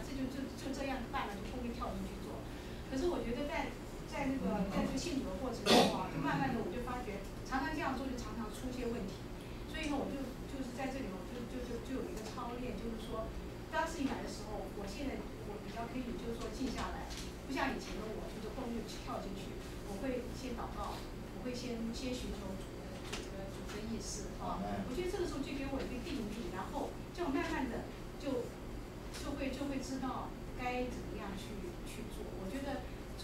这就就就这样办了，就通个跳进去做。可是我觉得在在那个在这个信主的过程中啊，就慢慢的我就发觉，常常这样做就常常出现问题。所以呢，我就就是在这里，我就就就就有一个操练，就是说，当事情来的时候，我现在我比较可以就是说静下来，不像以前的我，就是蹦就跳进去，我会先祷告，我会先先寻求主的主的主的意思啊。我觉得这个时候就给我一个定。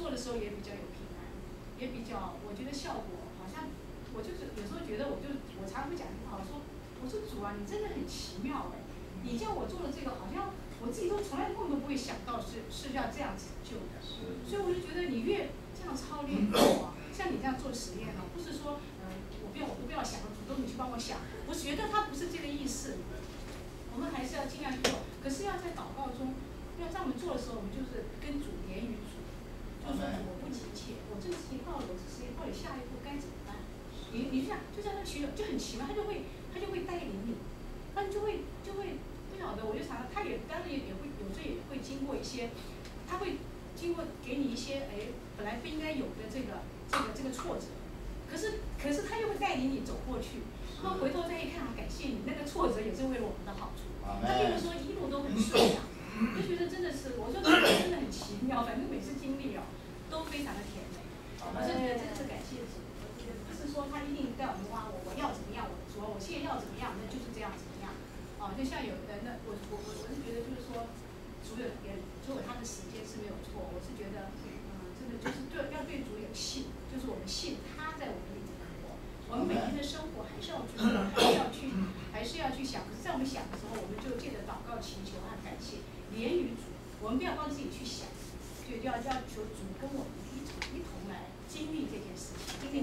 做的时候也比较有平安，也比较，我觉得效果好像。我就是有时候觉得，我就我常常会讲一句话，我说我说主啊，你真的很奇妙哎！你叫我做的这个，好像我自己都从来梦都不会想到是是要这样子救的。所以我就觉得你越这样操练啊，像你这样做实验呢，不是说嗯，我不要我都不要想，主动你去帮我想。我觉得他不是这个意思。我们还是要尽量去做，可是要在祷告中，要在我们做的时候，我们就是跟主言语主，就说主我不急切，我这个事情到了，我这事情到底下一步该怎么办？你你就像就像那个学者就很奇妙，他就会他就会带领你，他就会就会不晓得，我就想他也当然也也会有时候也会经过一些，他会经过给你一些哎本来不应该有的这个这个这个挫折，可是可是他又会带领你走过去，然后回头再一看啊，感谢你那个挫折也是为了我们的好处，他并不是说一路都很顺畅，就觉得真的是，我说真的很奇妙，反正每次经历哦都非常的甜美，我是觉得真是感谢主。说他一定带我们挖我我要怎么样我说我现在要怎么样那就是这样怎么样。啊就像有的那我我我我是觉得就是说主有也主有他的时间是没有错我是觉得嗯真的就是对要对主有信就是我们信他在我们里面活。我们每天的生活还是要去还是要去还是要去想可是在我们想的时候我们就借着祷告祈求和感谢连于主。我们不要帮自己去想就要要求主跟我们一同一同来经历这件事情经历